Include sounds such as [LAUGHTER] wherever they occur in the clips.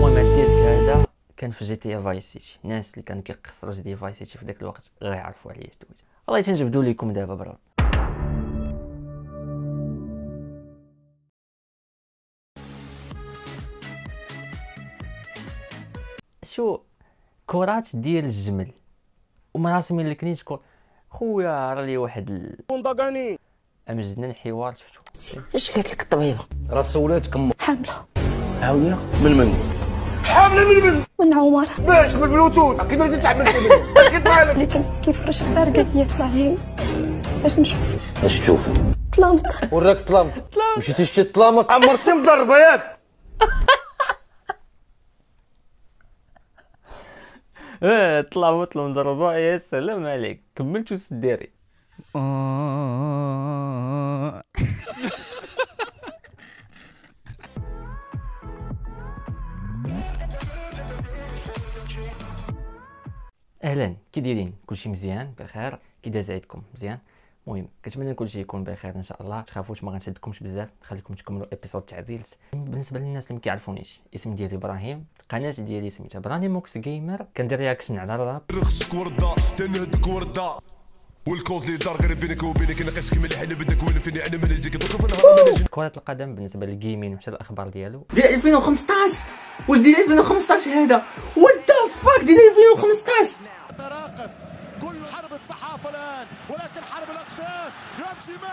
المهم الديسك هذا كان في جي تي اي فايس سيتي الناس اللي كانوا كيقصروا جي تي اي فايس سيتي في ذاك الوقت غيعرفوا عليه دويت والله تنجبدوا لكم دابا برا. شو كرات ديال الجمل. ومراسمين الكنيت كور خويا راه لي واحد ال... منطقاني. أمجدنا الحوار شفتو؟ اش قالت لك الطبيبة؟ راه سولاتك حامله عاودنا من من حامله من من من عمر. باش بالبلوتوث كي درتي تعمل كي طالع لك اللي كان كيفرش الدار قال لي طلع لي باش نشوف. باش تشوف. طلمت وراك طلامك مشيتي شتي طلامك عمرتي مضربه ياك آه طلع مطلب مضربة يا سلام عليك. كملت وسداري أهلا. كي دايرين كلشي مزيان بخير. كي داز عيدكم مزيان. المهم كنتمنى كلشي يكون بخير إن شاء الله. تخافوش ما غنشدكمش بزاف. نخليكم تكملوا ابيسود تاع ريلز بالنسبة للناس اللي ما كيعرفونيش اسم ديالي إبراهيم. القناه ديالي سميتها إبراهيم موكس جيمر كندير رياكشن على الراب. رخصك وردة تنهدك وردة. والكود اللي دار غير بينك وبينك ناقصك من الحين بدك وين فيني. أنا من في النهار من كرة القدم بالنسبة للجيمين وحتى الأخبار ديالو. ديال 2015 واش ديال 2015 هذا؟ وات فاك ديال 2015 تراقص كل حرب الصحافة الآن ولكن حرب الأقدام يمشي مع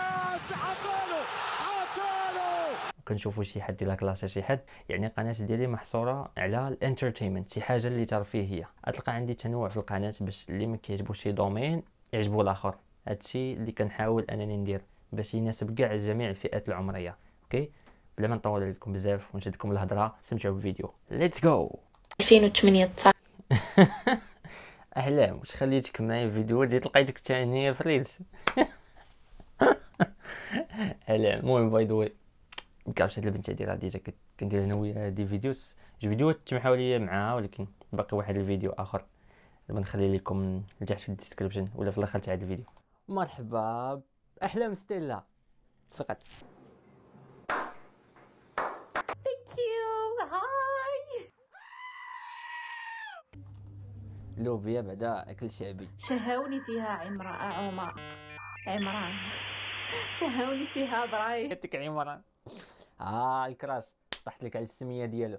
عطالو عطالو. كنشوفوا شي حد يلا كلاشا شي حد يعني القناة ديالي محصورة على الانترتينمنت شي حاجة اللي ترفيهية غتلقى عندي تنوع في القناة باش اللي ما كيعجبوش شي دومين يعجبو الآخر. هادشي اللي كنحاول أنني ندير باش يناسب كاع جميع الفئات العمرية. Okay؟ بلا ما نطول عليكم بزاف ونشدكم الهضرة استمتعوا بالفيديو. Let's go 2008 احلام واش خليتك معايا في فيديو جيت لقيتك تانية في reels احلام المهم by the way هاد البنت هادي كت- كندير أنا وياها des vidéos جوج فيديوهات تجمعوا ليا معاها ولكن باقي واحد الفيديو اخر دابا نخلي لكم تحت في ال description ولا في الآخر تاع هاد الفيديو مرحبا احلام ستيلا تفقت لوبيا بعدا أكل شعبي شهوني فيها عمران. عمر عمران. شهوني فيها إبراهيم يعطيك عمران. آه الكراش. طحت لك على السمية ديالو.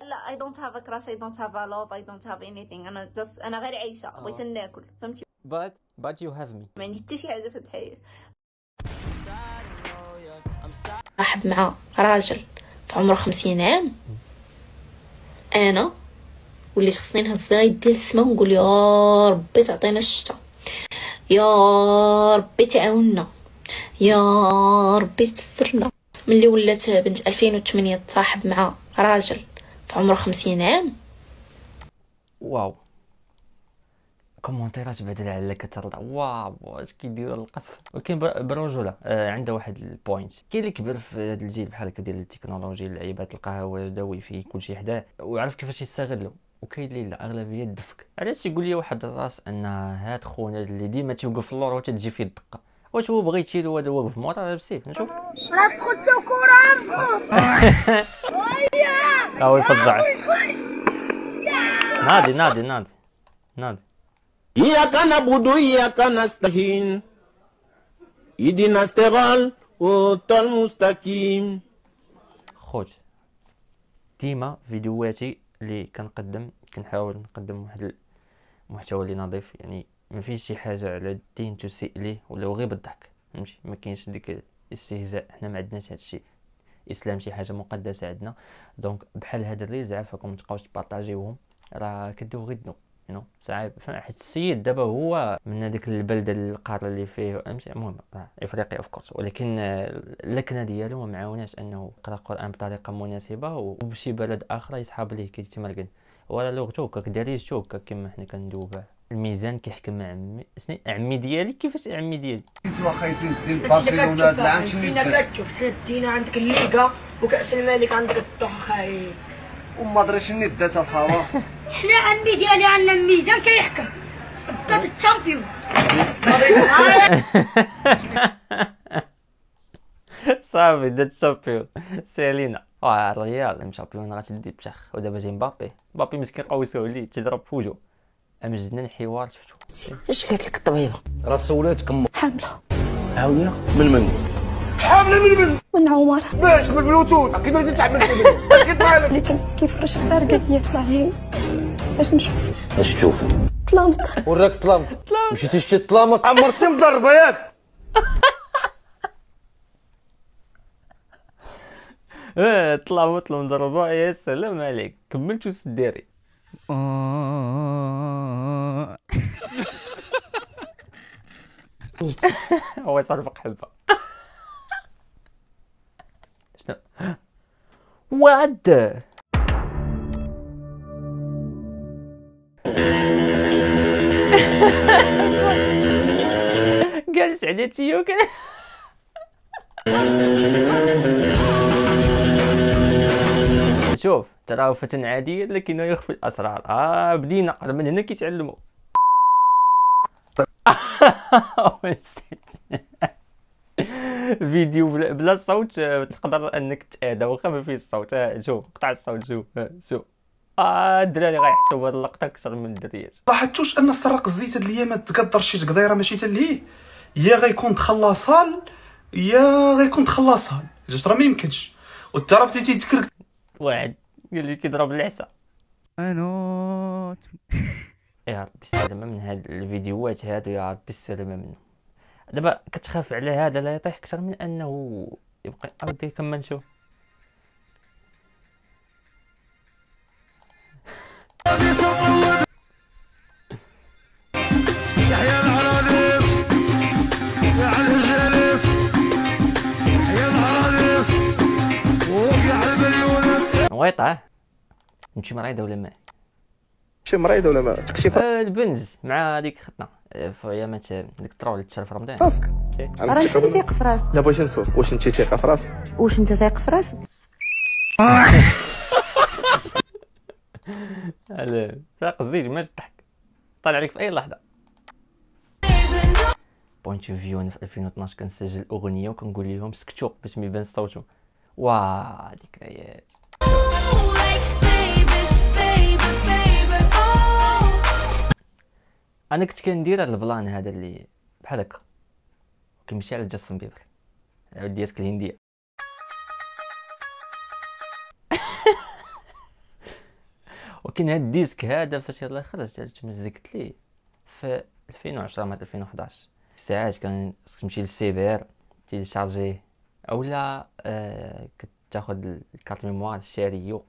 لا I don't have a crush. I don't have a love. I don't have anything. أنا just أنا غير عايشة. بغيت ناكل. فهمتي؟ But but you have me. ما عندي حتى شي حاجة في الحياة. صاحب مع راجل عمره خمسين عام. أنا وليت خصني نهز يدي للسما ونقول يا ربي تعطينا الشتا. يا ربي تعاوننا. يا ربي تسترنا. ملي ولات بنت 2008 تصاحب مع راجل عمره خمسين عام. واو. كومونتيرات بعدا على كترضى. واو واش كيديروا القصف. ولكن ب- برجولة آه عنده واحد البوينت كاين اللي كبر في هذا الجيل بحال هكا ديال التكنولوجيا اللعيبات القهوه واجده ويفي كلشي حداه. وعرف كيفاش يستغلو. وكاين اللي لا أغلبية الدفك علاش تيقول لي واحد الراس أن هاد خونا اللي ديما تيوقف في اللور وتتجي فيه الدقة؟ واش هو بغى يتيلو هذا واقف مورا لابسيه نشوف. [LAUGHS] لا هو يفزع نادي نادي نادي نادي. إياك نعبد وإياك نستعين. إهدنا الصراط المستقيم. خوت ديما فيديوهاتي اللي كنقدم كنحاول نقدم واحد المحتوى اللي نظيف. يعني ما فيش شي حاجة على الدين تسيء ليه ولا غير بالضحك فهمتي؟ ما كاينش ديك الاستهزاء. حنا ما عندناش هادشي الإسلام شي حاجة مقدسة عندنا. Donc بحال هاد ال reels عافاكم متبقاوش تبارطاجيوهم. راه كديو غير دنوبو صعيب. حيت السيد دابا هو من هذيك البلده القارة اللي فيه المهم آه، إفريقيا of course ولكن آه، اللكنة ديالو ما معاوناش أنه يقرأ القرآن بطريقة مناسبة وبشي بلد آخر يسحاب ليه كيتمرقن ولا لغتو هكاك دارجتو هكاك كيما حنا كندويو به الميزان كيحكم مع عمي سني عمي ديالي؟ كيفاش عمي ديالي؟ واخا يزيد ديال برشلونة هاد العام؟ شنو دينا عندك الليغا وكأس الملك عندك خايب وما دري شنو دات الخاوه [LAUGHS] حنا عمي ديالي عندنا الميزان كيحكم. بدات الشامبيون [LAUGHS] صافي دات شامبيون سالينا آه الريال مشى شامبيون غتدي بشخ. ودابا جاي مبابي. مبابي مسكين قوسوه ليه تيضرب في وجهه امجدنا الحوار شفتو. اش قالت لك الطبيبة؟ راه سولاتك أمك حاملة عاويه من من حامله من من من عمر باش من البلوتوث. أكيد لازم تعمل أكيد [LAUGHS] مالك اللي كان كيفرش الدار قال لي يطلع لي؟ باش نشوف. اش تشوف. طلمت وراك طلمت مشيتي شتي طلامك عمرتي مضربه ياك [LAUGHS] آه طلع مطلع مضربه يا سلام عليك. كملت واش ديري هو يصرفق حبه شنو واد جالس على تيو كده شوف تراه فتى عادي لكنه يخفي الأسرار. آه بدينا. من هنا كيتعلموا [LAUGHS] [LAUGHS] [LAUGHS] فيديو بلا, بلا صوت آه، تقدر انك تأذى واخا ما فيه الصوت آه، شوف قطع الصوت شوف. آه، شوف. آه الدراري غيحسوا بهاد اللقطة أكثر من الدريات لاحظتوش أن سراق الزيت هاد الايامات تقدر شي تقديرة ماشي تا ليه يا غيكون دخل لاصال يا غيكون دخل لاصال جوج راه ما يمكنش. بديتي تكرك. واحد قال لي كيضرب العسا انوت [LAUGHS] يا ربي السلامة من هاد الفيديوهات هادو يا ربي السلامة منه دابا كتخاف على هذا لا يطيح أكثر من أنه يبقى اودي كمل نشوف. ويطه نمشي مريضة ولا ما؟ شي مريض ولا ما؟ تكشف آه، البنز مع هذيك ختنا آه، في ايامات ديك الترول اللي تشرف رمضان. راسك. إيه. راه انت تيق في راسك. لا بغيتي نسولك واش انت ثقه في راسك؟ واش انت ثايق في راسك؟ [LAUGHS] لا فاق الزيج ما تضحك طالع عليك في أي لحظة. بوينت فيو أنا في 2012 كنسجل أغنية وكنقول لهم سكتوا باش ما يبان صوتهم. واه ذكريات أنا كنت كندير هذا البلان هذا اللي بحال هكا كنمشي على Justin Bieber. العود ديالك الهندية. [LAUGHS] ولكن هاد ال disque هذا فاش يلاه خرج تمزكت ليه في 2010 مع 2011 ساعات كان تمشي للسيبر تيشارجيه اولا آه كتاخد الكارت ميموار الشاريو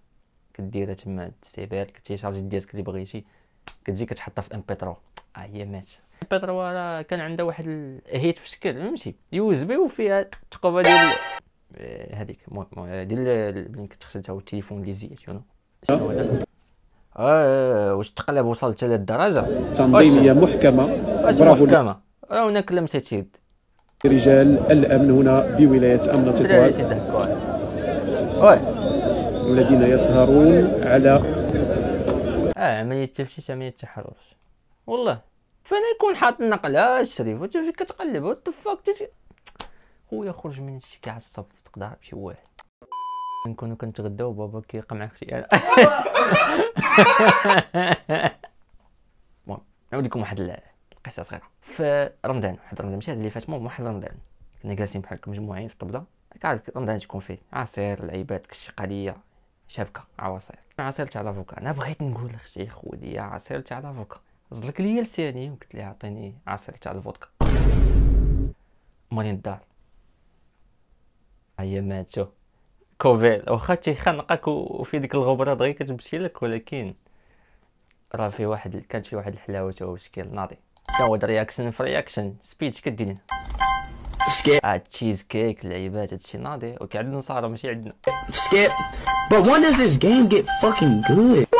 كديرها تما السيبر كتيشارجي الديسك اللي بغيتي. كتجي كتحطها في إم بي 3 آه هي مات. ام بي 3 راه كان عندها واحد الهيت في شكل فهمتي؟ يو اس بي وفيها التقوبه ديال آه، هذيك ديال ال- ملي كتخدم هو التليفون اللي زيت يو نو شنو هذا آه واش التقلب وصلت لهاد الدرجة؟ تنظيمية محكمة. واش برافو محكمة. راه هناك لمسه يد لرجال الأمن هنا بولاية أمنة الدراري تطوان والذين يسهرون على آه عملية تفتيش عملية تحرش والله. فانا يكون حاط النقله الشريف وانت فين كتقلب وات فاك خويا خرج من هادشي كاع الصبت تقدر بشي واحد نكونوا كنتغداو بابا كيلقى معاك شي [LAUGHS] المهم نعاود لكم واحد ال- القصة صغيرة. في رمضان واحد رمضان ماشي هذا اللي فات المهم واحد رمضان. كنا جالسين بحال مجموعين في الطبلة. كعرف رمضان تكون فيه عصير العيبات كشي قضية شابكة عواصير. عصير تاع لافوكا أنا بغيت نقول أختي خودي عصير تاع لافوكا زلك ليا لساني وقلت لها عطيني عصير تاع الفودكا مالين الدار هيا مات شوف كوفيل واخا تيخنقك وفي ديك الغبره دغيا كتمشي لك ولكن راه في واحد كانت في واحد الحلاوه هو شكل ناضي تا هو رياكشن في رياكشن سبيتش كدير آه تشيز كيك اللعيبات هادشي ناضي وكي عندنا نصارى ماشي عندنا Skip. But when does this game get fucking good?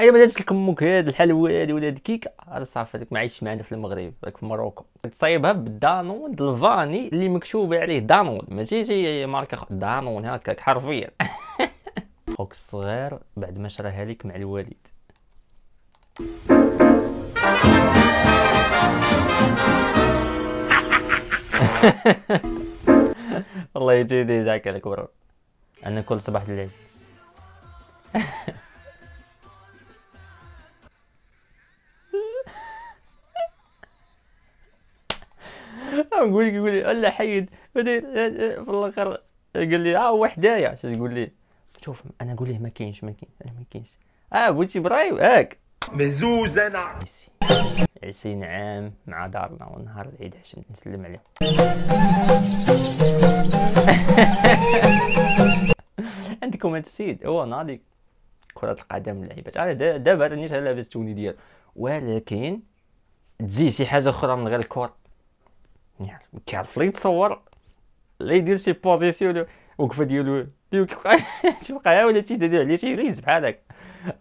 ايوا بدات لك أمك هاد الحلوى هادي ولا هاد الكيكه راه صافي هذاك ما عايش معنا في المغرب هاك في مروكو. تصايبها بالدانون الفاني اللي مكتوب عليه دانون. ماشي شي ماركة دانون هكاك حرفيا. [LAUGHS] خوك الصغير بعد ما شراها لك مع الوالد. [LAUGHS] والله يجيني ذاك الكبر أنا كل صباح الليل [LAUGHS] [LAUGHS] نقول لك يقول لي ألا حيد. بعدين في الآخر. قال لي آه هو حدايا اش تقول لي شوف أنا نقول ليه ما كاينش ما كاينش أنا ما كاينش. آه بغيتي برايو هاك. مزوز أنا عشرين عام مع دارنا ونهار العيد حشمت نسلم عليه. [LAUGHS] عندكم هاد السيد هو ناضي. كرة القدم لعيبات أنا دا- دابا راني لابس التوني ديالو. ولكن تجي شي حاجة أخرى من غير الكرة. يعني كيعرف لا يتصور لا يدير شي بوزيسيون وقفة ديالو تبقى تبقى ولا تيدير عليه شي ريز بحال هكا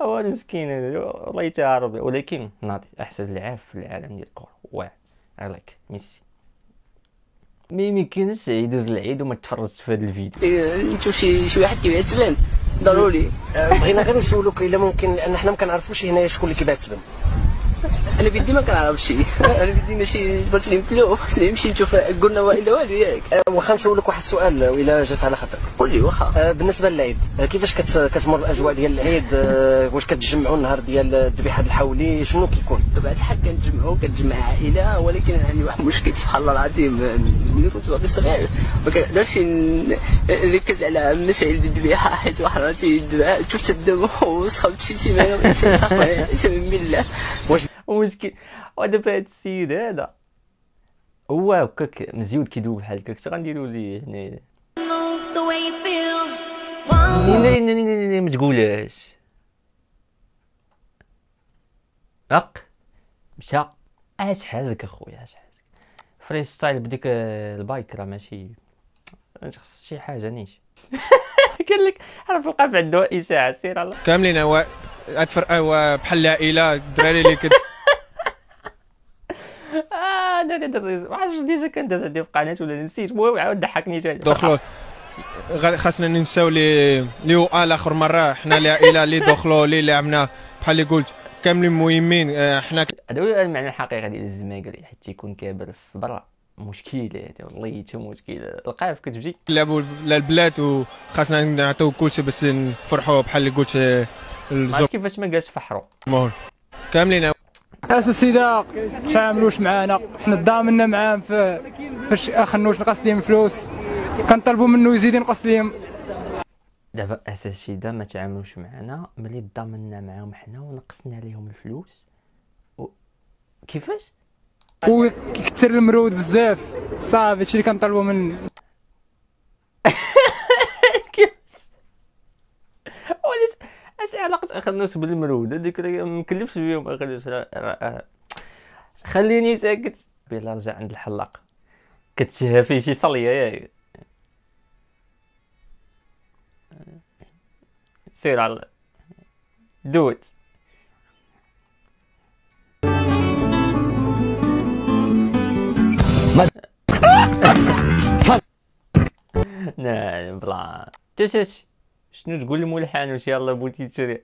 هو المسكين هذا، والله يتعرف ولكن ناضي أحسن لاعب في العالم ديال الكره واه عليك. ميسي. مي ميمكنش يدوز العيد وما تفرجش في هذا الفيديو. نشوف شي شي واحد كيعتبان ضروري. بغينا غير نسولوك إلا ممكن لأن حنا ما كنعرفوش هنايا شكون اللي كيبعت أنا بدي ما كنعرف شي أنا بدي ماشي بغيت نمثلو خصني نمشي نشوف. قلنا والا والو ياك واخا نسولك واحد السؤال وإلا جات على خاطرك. قول لي واخا. أه، بالنسبة للعيد أه، كيفاش كت- كتمر الأجواء ديال العيد؟ أه، واش كتجمعوا النهار ديال الذبيحة الحولي؟ شنو كيكون؟ طبعا الحال كنتجمعوا كتجمع عائلة ولكن عندي واحد المشكل سبحان الله العظيم. ملي كنت باقي صغير. ما كنقدرش نركز على مسائل الذبيحة. حيت واحد راسي شفت الدم [LAUGHS] وصحبت شي سيمانه صافي سمي بالله ومشكل ودابا هاد السيد هذا هو هكاك مزيود كيدوب بحال هكاك اش غنديرو ليه هنايا ني ني ني ني ما تقولهاش اق مشى اش حازك اخويا اش حازك فري ستايل بديك البايك راه ماشي خص شي حاجة نيش قال لك عرف القاف عنده اشاعه سير الله كاملين هو ادفر هو بحال العائله الدراري اللي كت آه لا لا لا ما عرفتش ديجا كان داز عندي في قناه ولا نسيت. المهم عاود ضحكني جاي دخلوا خاصنا ننساو لي لي وقال اخر مرة. حنا العائله اللي دخلوا اللي لعبنا. بحال اللي قلت كاملين مهمين. آه، حنا هذا هو المعنى الحقيقي ديال الزماكري حيت تيكون كابر في برا مشكل هذا والله حتى مشكل القاف كتمشي لعبوا للبلاد وخاصنا نعطيو كلشي باش نفرحوا بحال اللي قلت آه، عرفت كيفاش ما قالش فحرو. الجمهور أساس السيدة تعاملوش معانا. حنا ضامنا معاهم في فاش اخنوش نقص ليهم فلوس. كنطلبوا منه يزيد ينقص ليهم دابا اساسي دا ما تعاملوش معنا ملي ضامنا معاهم حنا ونقصنا عليهم الفلوس. و... كيفاش؟ ويكثر المرود بزاف. صافي هادشي اللي كنطلبوا من [LAUGHS] كيفاش؟ اش علاقة اخنوس بالمرود هذيك راه ما مكلفش بهم اخنوس خليني ساكت. بلا رجع عند الحلاق. كتشهى فيه شي صلية ياك سير على دوت. لا [LAUGHS] بلا. تسس شنو تقول لمول الحانوت يلا بغيتي تشري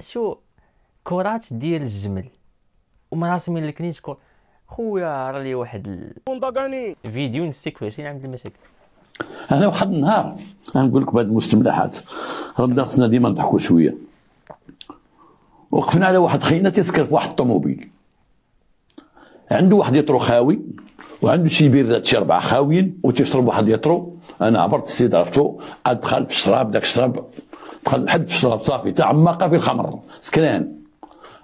شو كرات ديال الجمل ومراسمين لك نيت كور خويا راه لي واحد الفيديو نسيك فيه نعمل المشاكل أنا واحد النهار غنقول لك بهذه المستملحات ربنا خصنا ديما نضحكوا شوية. وقفنا على واحد خينا تيسكر في واحد الطوموبيل. عنده واحد يطرو خاوي وعنده شي بيرات شي اربعه خاويين وتيشرب واحد يطرو. أنا عبرت السيد عرفتو عاد دخل في الشراب داك الشراب دخل حد في الشراب صافي تعمق في الخمر سكران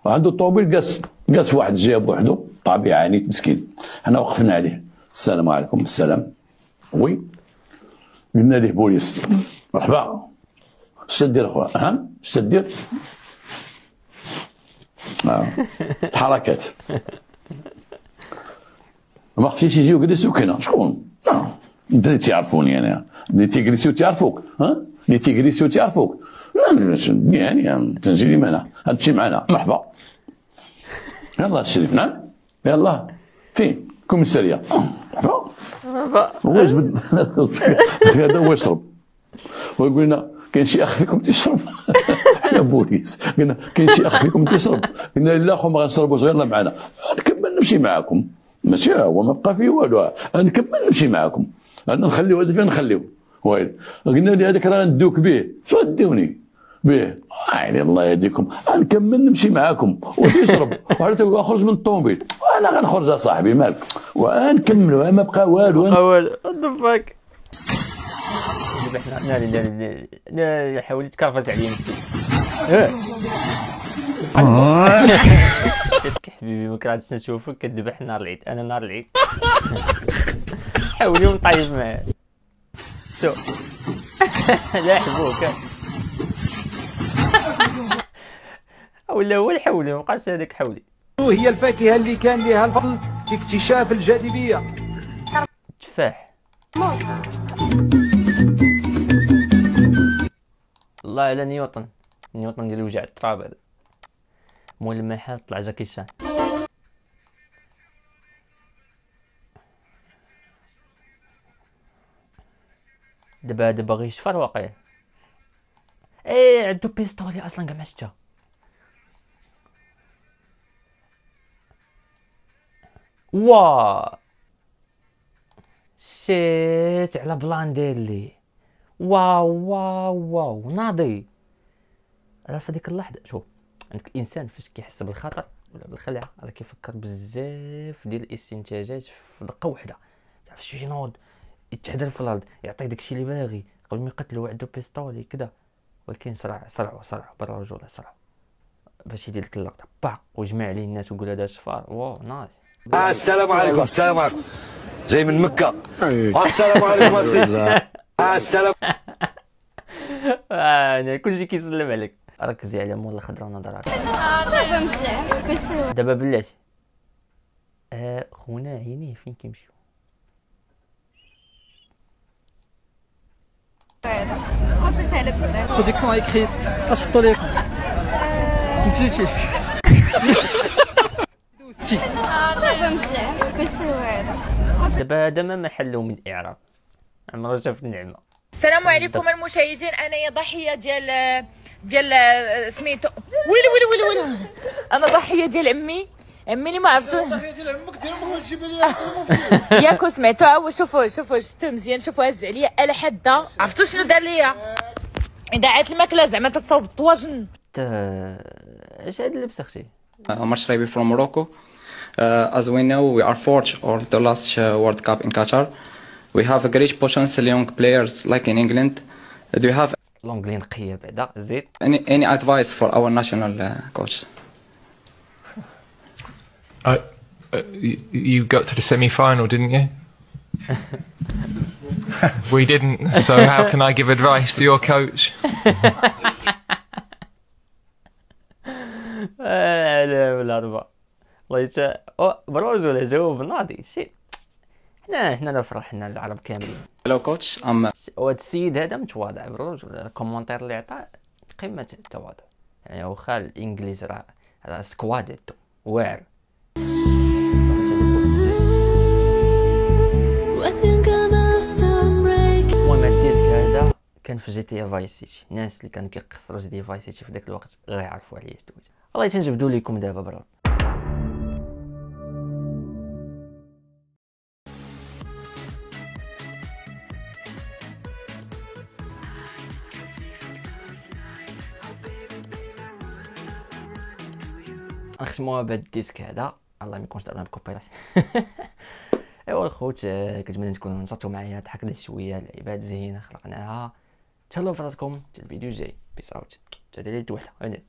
وعنده الطوموبيل جالس في واحد الجهه بوحدو طبيعي عنيت مسكين. حنا وقفنا عليه. السلام عليكم السلام. وي قلنا ليه بوليس؟ مرحبا. اش تدير أخويا؟ ها؟ اش تدير؟ آه. [LAUGHS] الحركات ما خفتيش يجيو يجلسوا كنا شكون؟ آه. الدراري تيعرفوني أنا اللي تيجلسوا تيعرفوك ها اللي تيجلسوا تيعرفوك لا يعني تنجي لي معنا هادشي معنا مرحبا يلا الشريف نعم يلا فين كوميساريه مرحبا هو يجبد هذا هو يشرب ويقول لنا كاين شي اخ فيكم تيشرب حنا بوليس قلنا كاين شي اخ فيكم تيشرب قلنا لا خو ما غنشربوش يلا معنا نكمل نمشي معاكم ماشي هو ما بقى فيه والو نكمل نمشي معاكم أنا نخليو هذا فين نخليو؟ ويلي قلنا لي هذاك راه ندوك به. شو ديوني به. عيني الله يهديكم. نكمل نمشي معاكم. وتشرب وعرفت خرج من الطوموبيل. وأنا غنخرج اصاحبي مالك. ونكملوا ما بقى والو. بقى والو. وات ذا فاك ذبحنا ناري ناري ناري ناري حاول عليا مسكين. [LAUGHS] كيف حبيبي ما كرهتش نشوفك كذبح نهار العيد. أنا نهار العيد. [LAUGHS] حاول يوم طيب معاه شو لا يحبوك ولا هو الحولي بقاش هذاك حولي هي الفاكهة اللي كان لها الفضل في اكتشاف الجاذبية تفاح الله على نيوتن نيوتن ديال وجع التراب هذا مول المحل طلع جاكي دابا هذا باغي يشفى الواقع إيه عندو pistolet أصلا كاع ما شتا. وا. شيت على plan ديالي. wow wow wow ناضي. راه في هذيك اللحظة شوف عندك الإنسان فاش كيحس بالخطر ولا بالخلعة راه كيفكر بزاف ديال الاستنتاجات في دقة واحدة فاش ينوض يتحدر في الأرض يعطي داكشي اللي باغي قبل ما يقتلو عنده بيستولي كذا ولكن صرع صرع صرع بالرجوله صرع. باش يدير لك اللقطة. باق ويجمع عليه الناس ويقول هذا شفار. واو ناضي آه السلام عليكم السلام عليكم. جاي من مكة. آه السلام عليكم [LAUGHS] السلام آه السلام. آه كلشي كيسلم عليك. ركزي على مول الخضرة نظرك دابا مزيان. دابا بلاتي. آه خونا عينيه فين كيمشيو؟ production écrite اش حطوا لك نسيتي دابا هذا ما محله من الاعراب عمرو شاف النعمة. السلام عليكم المشاهدين. أنا يا ضحية ديال ديال سميتو ويلي ويلي ويلي ويلي. أنا ضحية ديال عمي امي ما عرفت يا كو سمعتو هو شوفو شوفو شفتو مزيان شوفو هز عليا على حده عرفتو شنو دار ليا اذا عيط الماكله زعما تتصاوب الطواجن اش هاد اللبس أختي عمر شريبي فروم موروكو از وي نو وي ار فورت اور ذا لاست وورلد كاب ان قطر وي هاف ا جريت بوشانس ليونغ بلايرز لايك ان انجلند do have l'anglais نقية بعدا زيد any any advice for our national coach Uh, uh, you, you got to the semi-final, didn't you? [LAUGHS] we didn't. So how can I give advice to your coach? لا ولا ربع الله يتا بالرجل جاوب ناضي شي حنا حنا نفرح حنا العرب كاملين Hello coach, I'm وهاد السيد هذا متواضع بالرجل ال commentaire اللي عطاه قمة التواضع يعني واخا الانجليز راه راه squad يتو واعر كان في GTA Vice City الناس اللي كانوا كيقصروا GTA Vice City في ذاك الوقت غيعرفوا عليه دويت والله تنجبدوا لكم دابا برا. نختموها بهاد الديسك هذا. الله ما يكونش دارنا ب copyright [LAUGHS] أيوا الخوت آه، كنتمنى تكونوا انصتوا معايا ضحكنا شوية اللعيبات زينة خلقناها. تهلاو في راسكم حتى الفيديو الجاي peace out حتى ليت وحده